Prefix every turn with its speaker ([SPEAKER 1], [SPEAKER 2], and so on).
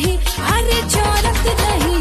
[SPEAKER 1] नहीं अरे चौरत नहीं।